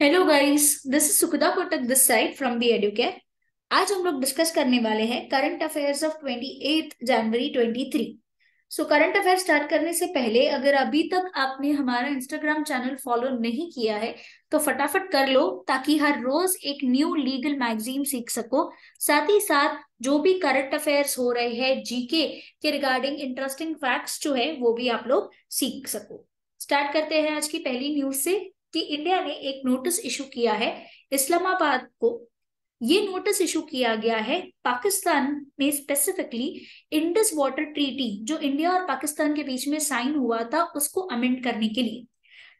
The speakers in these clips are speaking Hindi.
Hello guys this is Sukhada Kotak this side from the Educare आज हम लोग डिस्कस करने वाले हैं करंट अफेयर्स ऑफ़ 28 जनवरी 23 सो करंट अफेयर स्टार्ट करने से पहले अगर अभी तक आपने हमारा इंस्टाग्राम चैनल फॉलो नहीं किया है तो फटाफट कर लो ताकि हर रोज एक न्यू लीगल मैगजीन सीख सको। साथ ही साथ जो भी करंट अफेयर्स हो रहे हैं जीके के रिगार्डिंग इंटरेस्टिंग फैक्ट्स जो है, वो भी आप लोग सीख सको। स्टार्ट करते हैं आज की पहली न्यूज़ से। कि इंडिया ने एक नोटिस इशू किया है, इस्लामाबाद को। ये नोटिस इशू किया गया है पाकिस्तान में स्पेसिफिकली इंडस वाटर ट्रीटी जो इंडिया और पाकिस्तान के बीच में साइन हुआ था, उसको अमेंड करने के लिए।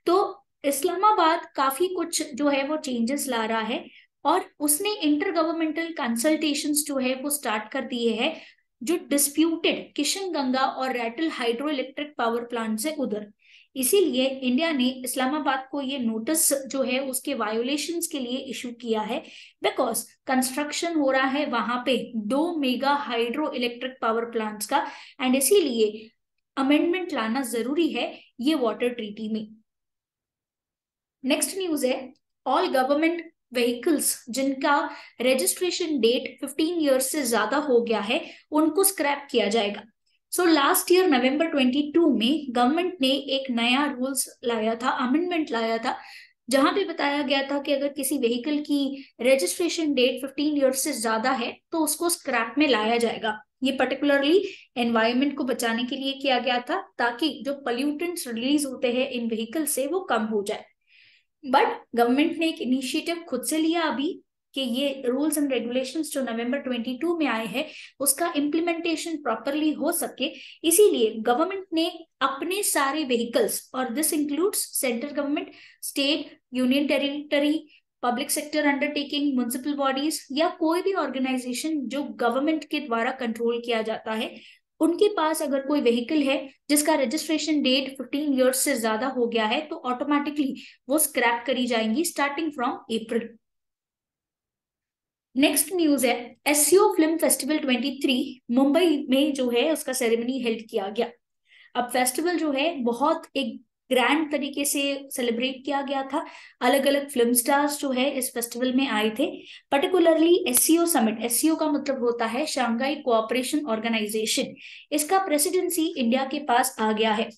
तो इस्लामाबाद काफ़ी कुछ जो है वो चेंजेस ला रहा है और उसने इंटर गवर्नमेंटल कंसल्टेशन जो है वो स्टार्ट कर दिए है, जो डिस्प्यूटेड किशन गंगा और Ratle hydro electric power plant से उधर। इसीलिए इंडिया ने इस्लामाबाद को ये नोटिस जो है उसके वायोलेशन के लिए इशू किया है बिकॉज़ कंस्ट्रक्शन हो रहा है वहाँ पे दो mega hydro electric power plants का एंड इसीलिए अमेंडमेंट लाना ज़रूरी है ये वाटर ट्रीटी में। नेक्स्ट न्यूज़ है ऑल गवर्नमेंट व्हीकल्स जिनका रजिस्ट्रेशन डेट 15 इयर्स से ज़्यादा हो गया है, उनको स्क्रैप किया जाएगा। सो लास्ट ईयर नवंबर 22 में गवर्नमेंट ने एक नया रूल्स लाया था अमेंडमेंट लाया था, जहाँ पे बताया गया था कि अगर किसी व्हीकल की रजिस्ट्रेशन डेट 15 ईयर्स से ज़्यादा है तो उसको स्क्रैप में लाया जाएगा। ये पर्टिकुलरली एनवायरमेंट को बचाने के लिए किया गया था, ताकि जो पोल्यूटेंट्स रिलीज़ होते हैं इन व्हीकल से वो कम हो जाए। बट गवर्नमेंट ने एक इनिशिएटिव खुद से लिया अभी कि ये रूल्स एंड रेगुलेशंस जो नवंबर 22 में आए हैं, उसका इम्प्लीमेंटेशन प्रॉपरली हो सके। इसीलिए गवर्नमेंट ने अपने सारे व्हीकल्स और this includes central government state union territory public sector undertaking municipal bodies या कोई भी ऑर्गेनाइजेशन जो गवर्नमेंट के द्वारा कंट्रोल किया जाता है, उनके पास अगर कोई व्हीकल है, जिसका रजिस्ट्रेशन डेट 15 इयर्स से ज़्यादा हो गया है तो ऑटोमेटिकली वो स्क्रैप करी जाएँगी starting from April next news है एससीओ फ़िल्म फेस्टिवल 23 मुंबई में जो है उसका सेरेमनी हेल्ड किया गया। अब फेस्टिवल जो है, बहुत एक ग्रैंड तरीके से सेलिब्रेट किया गया था। अलग अलग फ़िल्म स्टार्स जो है इस फेस्टिवल में आए थे। पर्टिकुलरली एससीओ समिट एससीओ का मतलब होता है शांघाई कोऑपरेशन ऑर्गेनाइजेशन इसका प्रेसिडेंसी इंडिया के पास आ गया है।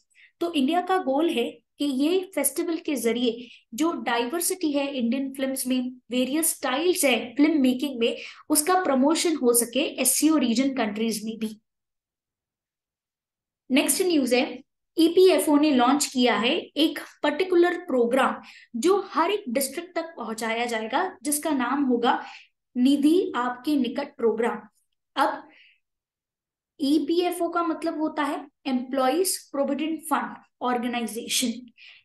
तो इंडिया का गोल है कि ये फेस्टिवल के ज़रिए जो डाइवर्सिटी है इंडियन फिल्म्स में वेरियस स्टाइल्स है फ़िल्म मेकिंग में, उसका प्रमोशन हो सके एससीओ रीजन कंट्रीज़ में भी। नेक्स्ट न्यूज़ है ईपीएफओ ने लॉन्च किया है एक पर्टिकुलर प्रोग्राम जो हर एक डिस्ट्रिक्ट तक पहुँचाया जाएगा, जिसका नाम होगा निधि आपके निकट प्रोग्राम अब ईपीएफओ का मतलब होता है एम्प्लॉइज प्रोविडेंट फंड ऑर्गेनाइजेशन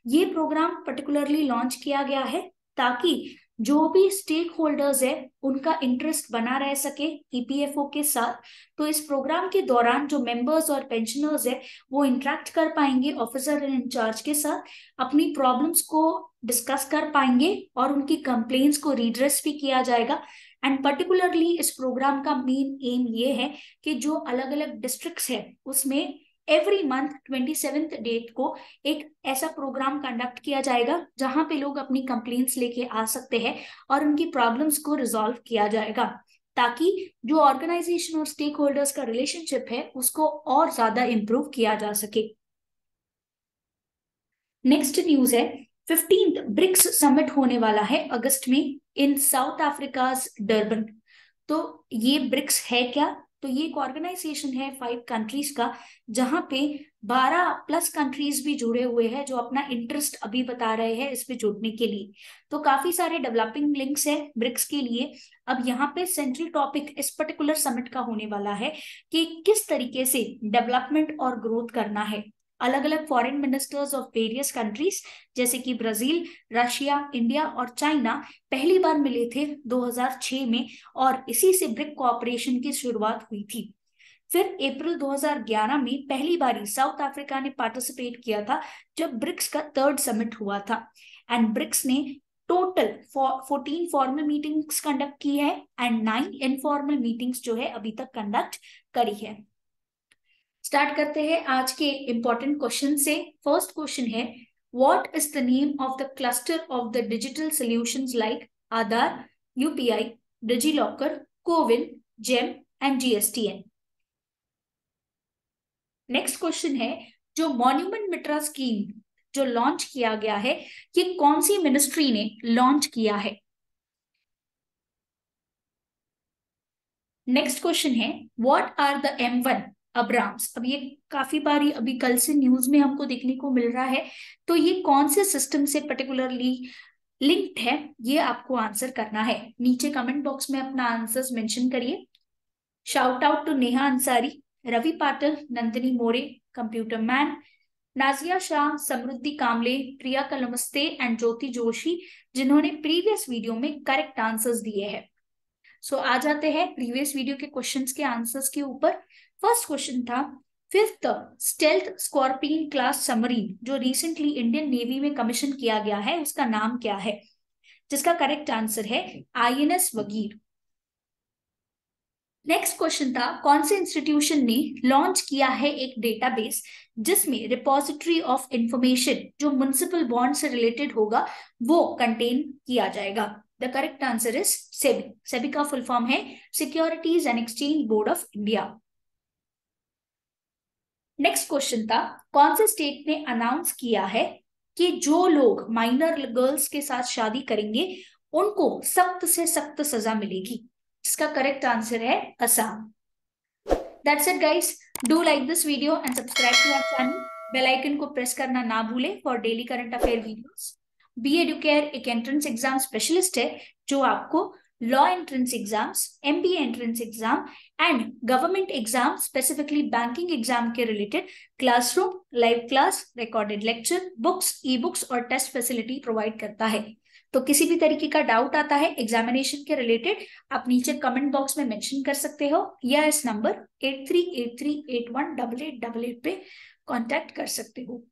ये प्रोग्राम पर्टिकुलरली लॉन्च किया गया है ताकि जो भी स्टेक होल्डर्स है, उनका इंटरेस्ट बना रह सके ईपीएफओ के साथ। तो इस प्रोग्राम के दौरान जो मेंबर्स और पेंशनर्स है, वो इंटरेक्ट कर पाएँगे ऑफिसर इन इंचार्ज के साथ, अपनी प्रॉब्लम्स को डिस्कस कर पाएँगे और उनकी कंप्लेन्स को रिड्रेस भी किया जाएगा। एंड पर्टिकुलरली इस प्रोग्राम का मेन एम ये है कि जो अलग अलग डिस्ट्रिक्ट्स है, उसमें every month twenty seventh date को एक ऐसा प्रोग्राम कंडक्ट किया जाएगा जहाँ पे लोग अपनी कंप्लेंट्स लेके आ सकते हैं और उनकी प्रॉब्लम्स को रिजॉल्व किया जाएगा। ताकि जो ऑर्गेनाइजेशन और स्टेक होल्डर्स का रिलेशनशिप है, उसको और ज़्यादा इंप्रूव किया जा सके। नेक्स्ट न्यूज़ है फिफ्टींथ ब्रिक्स समिट होने वाला है अगस्त में इन साउथ अफ्रीका डर्बन तो ये ब्रिक्स है क्या? तो ये एक ऑर्गेनाइजेशन है फाइव कंट्रीज़ का, जहाँ पे बारह प्लस कंट्रीज़ भी जुड़े हुए हैं, जो अपना इंटरेस्ट अभी बता रहे हैं इस पे जुड़ने के लिए। तो काफ़ी सारे डेवलपिंग लिंक्स है ब्रिक्स के लिए। अब यहाँ पे सेंट्रल टॉपिक इस पर्टिकुलर समिट का होने वाला है कि किस तरीके से डेवलपमेंट और ग्रोथ करना है। अलग अलग foreign ministers of various countries जैसे कि ब्राज़ील, रशिया, इंडिया और चाइना पहली बार मिले थे 2006 में और इसी से ब्रिक कोऑपरेशन की शुरुआत हुई थी। फिर अप्रैल 2011 में पहली बार साउथ अफ्रीका ने पार्टिसिपेट किया था, जब ब्रिक्स का थर्ड समिट हुआ था। एंड ब्रिक्स ने total fourteen formal meetings conduct की है एंड नाइन इनफॉर्मल मीटिंग्स जो है अभी तक कंडक्ट करी है। स्टार्ट करते हैं आज के इंपॉर्टेंट क्वेश्चन से। फ़र्स्ट क्वेश्चन है what is the name of the cluster of the digital solutions like Aadhaar, UPI, DigiLocker, CoWIN, GEM and GSTN? Next question है जो मॉन्यूमेंट मिट्रा स्कीम जो लॉन्च किया गया है ये कौन सी मिनिस्ट्री ने लॉन्च किया है? नेक्स्ट क्वेश्चन है what are the M one Abrams. अब ये काफ़ी बारी अभी कल से न्यूज़ में हमको देखने को मिल रहा है तो ये कौन से सिस्टम से पर्टिकुलरली लिंक्ड है, ये आपको आंसर करना है। नीचे कमेंट बॉक्स में अपना आंसर्स मेंशन करिए। Shout out to Neha Ansari, Ravi Patil, Nandini More computer man Nazia Shah, Samriddhi Kamle, Priya Kalmaste and Jyoti Joshi, जिन्होंने प्रीवियस वीडियो में करेक्ट आंसर्स दिए हैं। सो so, आ जाते हैं प्रीवियस वीडियो के क्वेश्चन के आंसर्स के ऊपर। फ़र्स्ट क्वेश्चन था fifth stealth Scorpene class submarine जो रिसेंटली इंडियन नेवी में कमीशन किया गया है उसका नाम क्या है? जिसका करेक्ट आंसर है आईएनएस वगीर। नेक्स्ट क्वेश्चन था कौन से इंस्टीट्यूशन ने लॉन्च किया है एक डेटाबेस जिसमें रिपोजिटरी ऑफ़ इंफॉर्मेशन जो म्यूनिसिपल बॉन्ड से रिलेटेड होगा वो कंटेन किया जाएगा? The correct answer is SEBI SEBI का फुल फॉर्म है securities and exchange board of India next question था, कौन से स्टेट ने अनाउंस किया है कि जो लोग माइनर गर्ल्स के साथ शादी करेंगे, उनको सख्त से सख्त सजा मिलेगी? इसका करेक्ट आंसर है Assam. That's it guys do like this video and subscribe to our channel bell icon को प्रेस करना ना भूलें for daily current affair videos B Educare एक एंट्रेंस एग्ज़ाम स्पेशलिस्ट है, जो आपको law entrance exams MBA entrance exam and government exam specifically banking exam के related classroom live class recorded lecture books e books और टेस्ट फैसिलिटी प्रोवाइड करता है। तो किसी भी तरीके का डाउट आता है एग्जामिनेशन के रिलेटेड आप नीचे कमेंट बॉक्स में मेंशन कर सकते हो या इस number eight three eight three eight one double eight double eight पे कॉन्टेक्ट कर सकते हो।